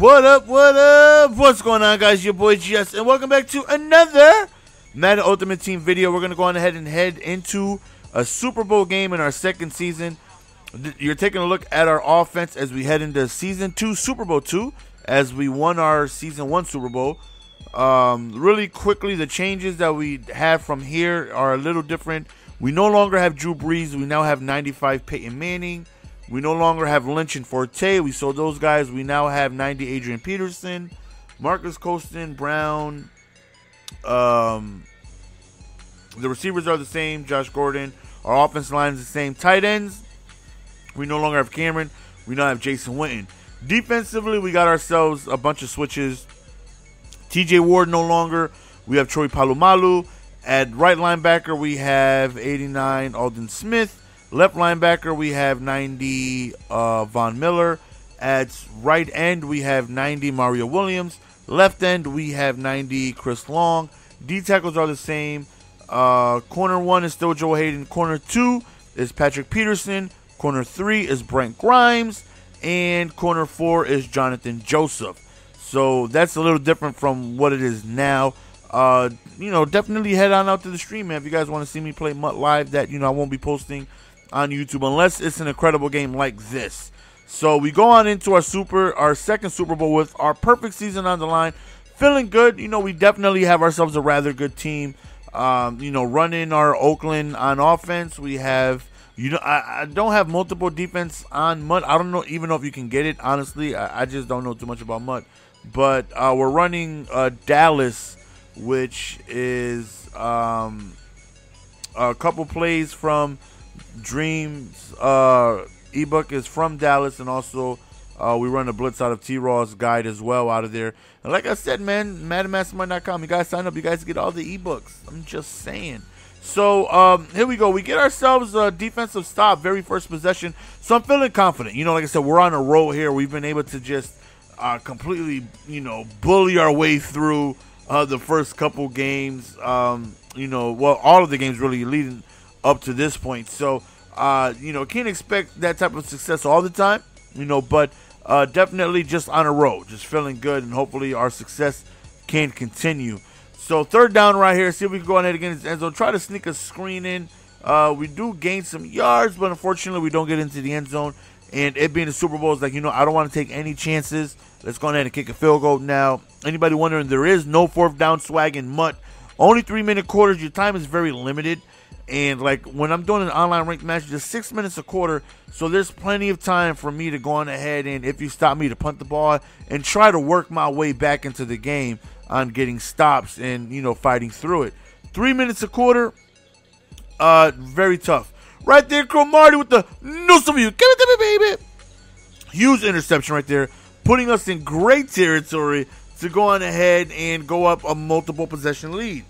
What up, what up? What's going on, guys? Your boy GS, and welcome back to another Madden Ultimate Team video. We're going to go on ahead and head into a Super Bowl game in our second season. You're taking a look at our offense as we head into Season 2, Super Bowl 2, as we won our Season 1 Super Bowl. Um, really quickly, the changes that we have from here are a little different. We no longer have Drew Brees. We now have 95 Peyton Manning. We no longer have Lynch and Forte. We sold those guys. We now have 90 Adrian Peterson, Marques Colston, Brown. Um, the receivers are the same. Josh Gordon. Our offensive line is the same. Tight ends. We no longer have Cameron. We now have Jason Witten. Defensively, we got ourselves a bunch of switches. TJ Ward no longer. We have Troy Polamalu. At right linebacker, we have 89 Aldon Smith. Left linebacker, we have 90 uh, Von Miller. At right end, we have 90 Mario Williams. Left end, we have 90 Chris Long. D tackles are the same. Uh, corner one is still Joe Haden. Corner two is Patrick Peterson. Corner three is Brent Grimes. And corner four is Jonathan Joseph. So that's a little different from what it is now. Uh, you know, definitely head on out to the stream, man. If you guys want to see me play MUT live, that you know I won't be posting on YouTube unless it's an incredible game like this. So we go on into our super, our second Super Bowl with our perfect season on the line, feeling good. You know, we definitely have ourselves a rather good team. Um, you know, running our Oakland on offense, we have. You know, I, I don't have multiple defense on MUT. I don't know even know if you can get it. Honestly, I, I just don't know too much about MUT. But uh, we're running uh, Dallas, which is um, a couple plays from Dreams uh, ebook is from Dallas, and also uh, we run a blitz out of T Raw's guide as well out of there. And like I said, man, MaddenMastermind.com. You guys sign up. You guys get all the ebooks. I'm just saying. So um, here we go. We get ourselves a defensive stop, very first possession. So I'm feeling confident. You know, like I said, we're on a roll here. We've been able to just uh, completely, you know, bully our way through uh, the first couple games. Um, you know, well, all of the games really leading up to this point. So, uh, you know, can't expect that type of success all the time, you know, but uh, definitely just on a roll, just feeling good, and hopefully our success can continue. So, third down right here. See if we can go ahead against end zone. Try to sneak a screen in. Uh, we do gain some yards, but unfortunately, we don't get into the end zone. And it being the Super Bowl is like, you know, I don't want to take any chances. Let's go ahead and kick a field goal now. Anybody wondering, there is no fourth down swag in MUT. Only three minute quarters. Your time is very limited. And like when I'm doing an online ranked match, just six minutes a quarter, so there's plenty of time for me to go on ahead and if you stop me to punt the ball and try to work my way back into the game on getting stops and you know fighting through it. Three minutes a quarter, uh, very tough. Right there, Cromartie with the no some of you, give it to me, baby. Huge interception right there, putting us in great territory to go on ahead and go up a multiple possession lead.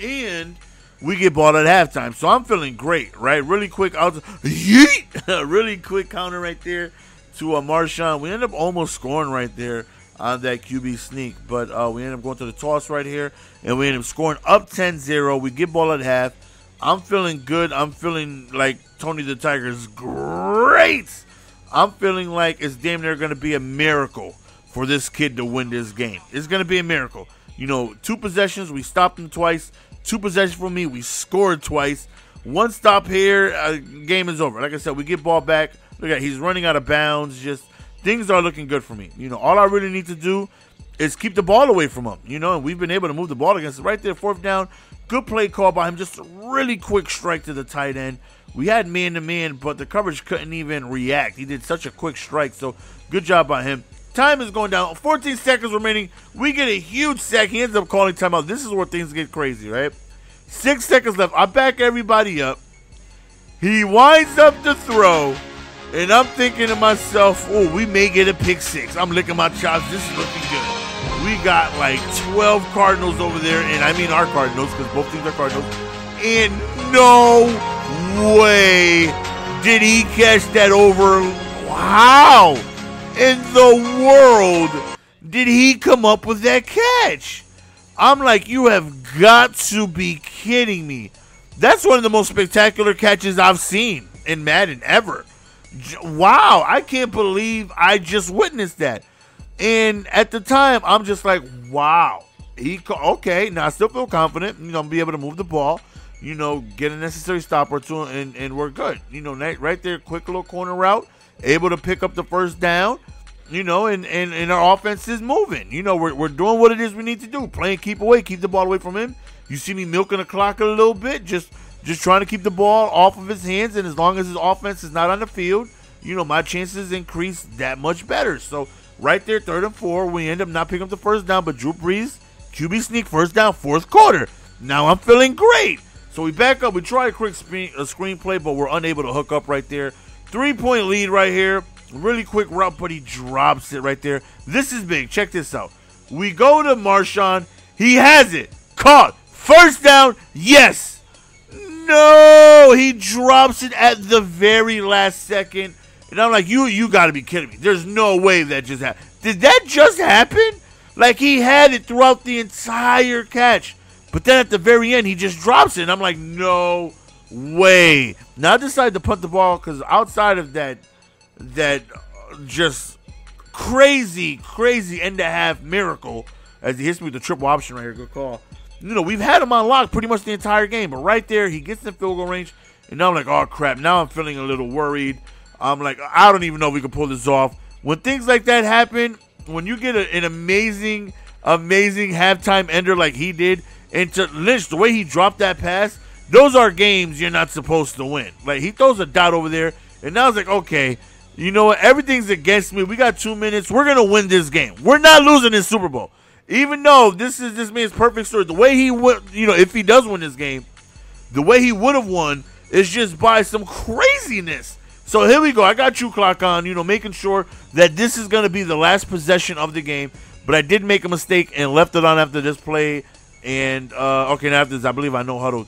And we get bought at halftime. So I'm feeling great, right? Really quick, was yeet, really quick counter right there to uh, Marshawn. We end up almost scoring right there on that QB sneak, but uh, we end up going to the toss right here, and we end up scoring up 10-0. We get ball at half. I'm feeling good. I'm feeling like Tony the Tiger is great. I'm feeling like it's damn near going to be a miracle for this kid to win this game. It's going to be a miracle. You know, two possessions, we stopped him twice. Two possessions for me. We scored twice. One stop here, uh, game is over. Like I said, we get ball back. Look at he's running out of bounds. Just things are looking good for me. You know, all I really need to do is keep the ball away from him. You know, and we've been able to move the ball against it. Right there, fourth down. Good play call by him. Just a really quick strike to the tight end. We had man to man, but the coverage couldn't even react. He did such a quick strike. So good job by him. Time is going down. 14 seconds remaining. We get a huge sack. He ends up calling timeout. This is where things get crazy, right? Six seconds left. I back everybody up. He winds up to throw. And I'm thinking to myself, oh, we may get a pick six. I'm licking my chops. This is looking good. We got like 12 Cardinals over there. And I mean our Cardinals because both teams are Cardinals. And no way did he catch that over. How? In the world did he come up with that catch? I'm like, you have got to be kidding me. That's one of the most spectacular catches I've seen in Madden ever. Wow, I can't believe I just witnessed that. And at the time, I'm just like, wow. He okay. Now I still feel confident. You know, I'm be able to move the ball. You know, get a necessary stop or two, and and we're good. You know, right there, quick little corner route, able to pick up the first down. You know, and and, and our offense is moving. You know, we're, we're doing what it is we need to do. Playing keep away, keep the ball away from him. You see me milking the clock a little bit, just just trying to keep the ball off of his hands. And as long as his offense is not on the field, you know, my chances increase that much better. So right there, third and four, we end up not picking up the first down, but Drew Brees, QB sneak, first down, fourth quarter. Now I'm feeling great. So we back up. We try a quick screen, a screenplay, but we're unable to hook up right there. Three point lead right here. Really quick route, but he drops it right there. This is big. Check this out. We go to Marshawn. He has it. Caught. First down. Yes. No. He drops it at the very last second. And I'm like, you you gotta be kidding me. There's no way that just happened. Did that just happen? Like he had it throughout the entire catch. But then at the very end, he just drops it. And I'm like, no way. Now I decided to punt the ball because outside of that, that just crazy, crazy end to half miracle as he hits me with the triple option right here. Good call. You know, we've had him on lock pretty much the entire game, but right there, he gets in field goal range. And now I'm like, oh crap. Now I'm feeling a little worried. I'm like, I don't even know if we can pull this off. When things like that happen, when you get a, an amazing, amazing halftime ender like he did, and to Lynch, the way he dropped that pass, those are games you're not supposed to win. Like he throws a dot over there, and now it's like, okay, you know what? Everything's against me. We got two minutes. We're gonna win this game. We're not losing this Super Bowl. Even though this is this man's perfect story, the way he would, you know, if he does win this game, the way he would have won is just by some craziness. So here we go. I got you clock on, you know, making sure that this is going to be the last possession of the game. But I did make a mistake and left it on after this play. And, uh, okay, now after this, I believe I know huddle.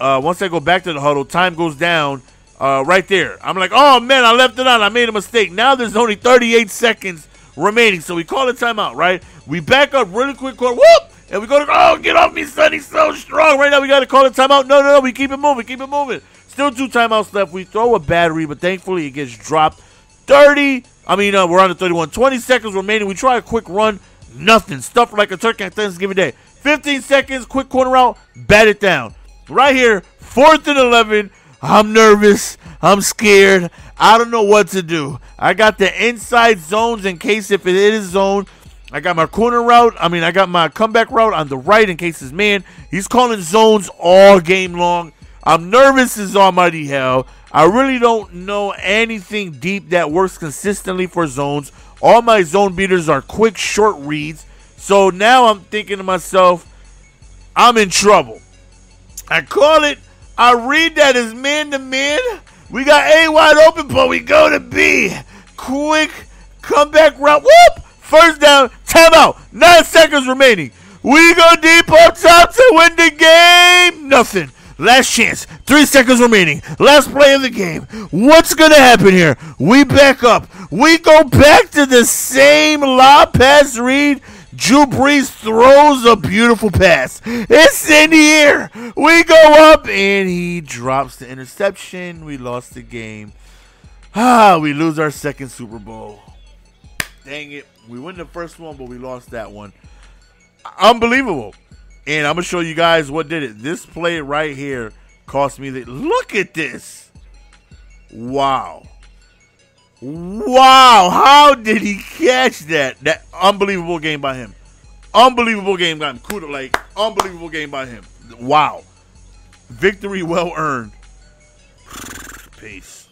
Uh, once I go back to the huddle, time goes down uh, right there. I'm like, oh, man, I left it on. I made a mistake. Now there's only 38 seconds remaining. So we call a timeout, right? We back up really quick. Whoop! And we go to, oh, get off me, son. He's so strong. Right now, we got to call a timeout. No, no, no. We keep it moving. Keep it moving. Still two timeouts left. We throw a battery, but thankfully it gets dropped. 30. I mean, uh, we're on the 31. 20 seconds remaining. We try a quick run. Nothing. Stuff like a turkey on Thanksgiving Day. 15 seconds. Quick corner out. Bat it down. Right here. Fourth and 11. I'm nervous. I'm scared. I don't know what to do. I got the inside zones in case if it is zone. I got my corner route. I mean, I got my comeback route on the right in case his man. He's calling zones all game long. I'm nervous as almighty hell. I really don't know anything deep that works consistently for zones. All my zone beaters are quick, short reads. So now I'm thinking to myself, I'm in trouble. I call it, I read that as man to man. We got A wide open, but we go to B. Quick comeback route. Whoop! First down, timeout. Nine seconds remaining. We go deep on top to win the game. Nothing. Last chance. Three seconds remaining. Last play of the game. What's going to happen here? We back up. We go back to the same lob pass read. Drew Brees throws a beautiful pass. It's in the air. We go up and he drops the interception. We lost the game. Ah, we lose our second Super Bowl. Dang it. We win the first one, but we lost that one. Unbelievable. And I'm gonna show you guys what did it. This play right here cost me the look at this. Wow. Wow. How did he catch that? That unbelievable game by him. Unbelievable game by him. Kudo, like unbelievable game by him. Wow. Victory well earned. Peace.